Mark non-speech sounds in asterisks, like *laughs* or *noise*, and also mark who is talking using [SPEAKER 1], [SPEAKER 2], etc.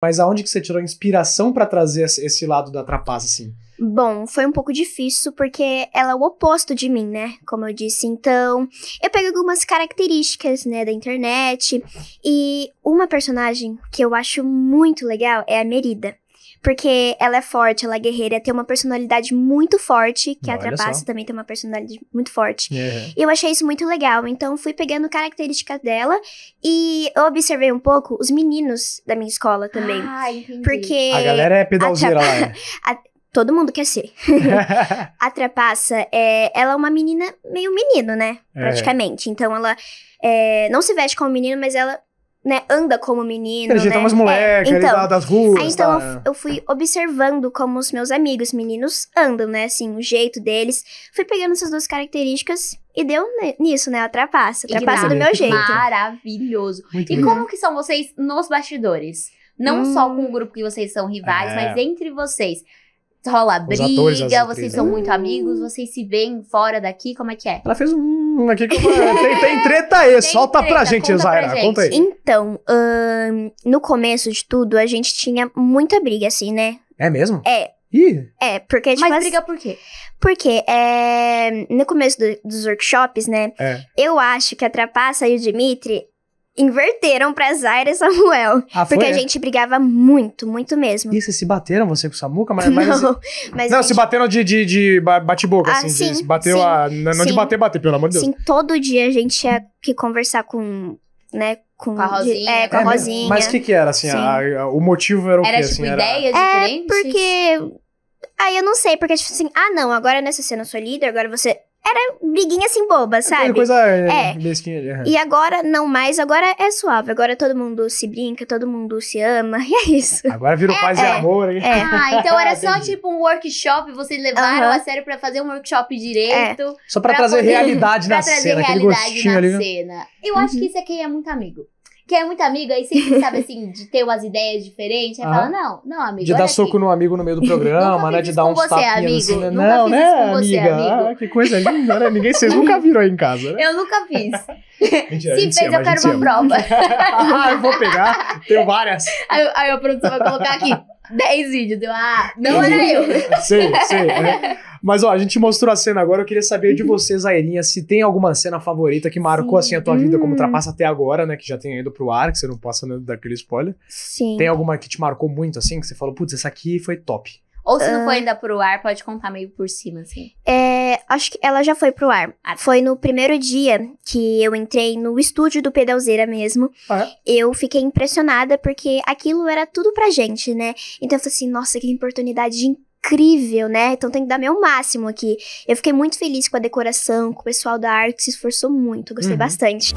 [SPEAKER 1] Mas aonde que você tirou inspiração pra trazer esse esse lado da trapaça, assim?
[SPEAKER 2] Bom, foi um pouco difícil porque ela é o oposto de mim, né? Como eu disse. Então, eu peguei algumas características, né, da internet. E uma personagem que eu acho muito legal é a Merida. Porque ela é forte, ela é guerreira, tem uma personalidade muito forte, que a
[SPEAKER 1] Olha
[SPEAKER 2] Trapaça
[SPEAKER 1] só.
[SPEAKER 2] também tem uma personalidade muito forte.
[SPEAKER 1] É.
[SPEAKER 2] E eu achei isso muito legal, então fui pegando características dela e eu observei um pouco os meninos da minha escola também.
[SPEAKER 3] Ah, entendi.
[SPEAKER 2] porque
[SPEAKER 1] A galera é pedalzeira lá. né? *laughs*
[SPEAKER 2] todo mundo quer ser. *laughs* A Trapaça, é, ela é uma menina meio menino, né?
[SPEAKER 1] É.
[SPEAKER 2] Praticamente. Então ela é, não se veste como menino, mas ela né, anda como menino.
[SPEAKER 1] Ele
[SPEAKER 2] né?
[SPEAKER 1] umas moleques
[SPEAKER 2] É, então,
[SPEAKER 1] da- das ruas.
[SPEAKER 2] Aí, então,
[SPEAKER 1] tá?
[SPEAKER 2] eu eu fui observando como os meus amigos meninos andam, né? Assim, o jeito deles. Fui pegando essas duas características e deu nisso, né? A trapaça. A
[SPEAKER 3] E
[SPEAKER 2] trapaça do meu jeito.
[SPEAKER 3] Maravilhoso.
[SPEAKER 1] Muito
[SPEAKER 3] E
[SPEAKER 1] legal.
[SPEAKER 3] como que são vocês nos bastidores? Não
[SPEAKER 2] Hum.
[SPEAKER 3] só com o grupo que vocês são rivais,
[SPEAKER 1] É.
[SPEAKER 3] mas entre vocês. Rola
[SPEAKER 1] atores,
[SPEAKER 3] briga,
[SPEAKER 1] atrizes.
[SPEAKER 3] vocês são muito amigos, vocês se veem fora daqui, como é que é?
[SPEAKER 1] Ela fez um aqui que eu- tem, tem treta aí. *laughs* Solta pra
[SPEAKER 3] treta,
[SPEAKER 1] gente,
[SPEAKER 3] pra
[SPEAKER 1] Zaira.
[SPEAKER 3] gente.
[SPEAKER 1] Conta aí.
[SPEAKER 2] Então, no começo de tudo, a gente tinha muita briga, assim, né?
[SPEAKER 1] É mesmo?
[SPEAKER 2] É.
[SPEAKER 1] Ih,
[SPEAKER 2] É, porque, tipo
[SPEAKER 3] Mas
[SPEAKER 2] assim,
[SPEAKER 3] briga por quê?
[SPEAKER 2] Porque é, no começo do- dos workshops, né?
[SPEAKER 1] É.
[SPEAKER 2] Eu acho que a Trapaça e o Dimitri inverteram pra Zaira e Samuel.
[SPEAKER 1] ah, foi?
[SPEAKER 2] Porque a
[SPEAKER 1] é?
[SPEAKER 2] gente brigava muito, muito mesmo.
[SPEAKER 1] Vocês se bateram, você com o Samuca? Mas, mas-
[SPEAKER 2] não, mas
[SPEAKER 1] não,
[SPEAKER 2] a
[SPEAKER 1] se
[SPEAKER 2] gente-
[SPEAKER 1] bateram de, de, de ba- bate-boca,
[SPEAKER 2] Ah,
[SPEAKER 1] assim. de-
[SPEAKER 2] sim,
[SPEAKER 1] se bateu
[SPEAKER 2] sim,
[SPEAKER 1] a. Não não de
[SPEAKER 2] sim.
[SPEAKER 1] bater, bater, pelo amor de Deus.
[SPEAKER 2] Sim, todo dia a gente tinha que conversar com, né, com,
[SPEAKER 3] Com a Rosinha,
[SPEAKER 2] é, com
[SPEAKER 3] É
[SPEAKER 2] a
[SPEAKER 1] mesmo?
[SPEAKER 2] Rosinha.
[SPEAKER 1] Mas o que que era, assim?
[SPEAKER 2] Sim.
[SPEAKER 1] a- a- o motivo era o
[SPEAKER 3] Era
[SPEAKER 1] quê?
[SPEAKER 3] tipo
[SPEAKER 1] assim, era...
[SPEAKER 3] ideias
[SPEAKER 2] É,
[SPEAKER 3] diferentes?
[SPEAKER 2] porque aí eu não sei, porque tipo assim, ah, não, agora nessa cena eu sou líder, agora você era briguinha assim boba, sabe?
[SPEAKER 1] Coisa é,
[SPEAKER 2] É.
[SPEAKER 1] besquinha. é.
[SPEAKER 2] E agora não mais, agora é suave. Agora todo mundo se brinca, todo mundo se ama, *laughs* e é isso.
[SPEAKER 1] Agora virou paz e
[SPEAKER 2] é,
[SPEAKER 1] amor aí.
[SPEAKER 2] É. *laughs*
[SPEAKER 3] Ah, então era só tipo um workshop, vocês levaram
[SPEAKER 2] Aham.
[SPEAKER 3] a sério pra fazer um workshop direito.
[SPEAKER 1] Só pra,
[SPEAKER 3] pra
[SPEAKER 1] trazer
[SPEAKER 3] poder-
[SPEAKER 1] realidade
[SPEAKER 3] Pra
[SPEAKER 1] na
[SPEAKER 3] trazer
[SPEAKER 1] cena,
[SPEAKER 3] realidade na
[SPEAKER 1] ali. né?
[SPEAKER 3] cena. Eu acho
[SPEAKER 2] Uhum.
[SPEAKER 3] que isso é quem é muito amigo. Quem é muito amigo, aí sempre sabe *laughs* assim, de ter umas ideias diferentes. Aí fala, não, não, amigo.
[SPEAKER 1] De dar
[SPEAKER 3] aqui.
[SPEAKER 1] soco no amigo no meio do *laughs* programa, né? De dar uns
[SPEAKER 3] você,
[SPEAKER 1] tapinhas
[SPEAKER 3] amigo.
[SPEAKER 1] assim?
[SPEAKER 3] Nunca
[SPEAKER 1] Não, né,
[SPEAKER 3] você,
[SPEAKER 1] amiga?
[SPEAKER 3] amigo.
[SPEAKER 1] Ah, que coisa linda, né? Ninguém, vocês nunca viram aí em casa, né?
[SPEAKER 3] Eu nunca fiz. *laughs*
[SPEAKER 1] Mentira,
[SPEAKER 3] Se fez,
[SPEAKER 1] ama,
[SPEAKER 3] eu quero uma
[SPEAKER 1] ama.
[SPEAKER 3] prova.
[SPEAKER 1] ah, eu vou pegar, tenho várias.
[SPEAKER 3] Aí, aí a produção vai colocar aqui 10 vídeos. Eu, ah, não era eu.
[SPEAKER 1] Sei, sei. né? *laughs* Mas ó, a gente mostrou a cena agora, eu queria saber de você, Zairinha, se tem alguma cena favorita que marcou assim a tua vida como
[SPEAKER 2] Hum.
[SPEAKER 1] trapaça até agora, né? Que já tem ido pro ar, que você não passa né, daquele spoiler.
[SPEAKER 2] Sim.
[SPEAKER 1] Tem alguma que te marcou muito, assim, que você falou, putz, essa aqui foi top.
[SPEAKER 3] Ou se não
[SPEAKER 2] Ah.
[SPEAKER 3] for ainda pro ar, pode contar meio por cima, assim.
[SPEAKER 2] É, acho que ela já foi pro ar.
[SPEAKER 3] Ah, tá.
[SPEAKER 2] Foi no primeiro dia que eu entrei no estúdio do Pedalzeira mesmo.
[SPEAKER 1] Ah, é?
[SPEAKER 2] Eu fiquei impressionada porque aquilo era tudo pra gente, né? Então eu falei assim, nossa, que oportunidade incrível, né? Então tem que dar meu máximo aqui. Eu fiquei muito feliz com a decoração, com o pessoal da arte que se esforçou muito, gostei
[SPEAKER 1] Uhum.
[SPEAKER 2] bastante.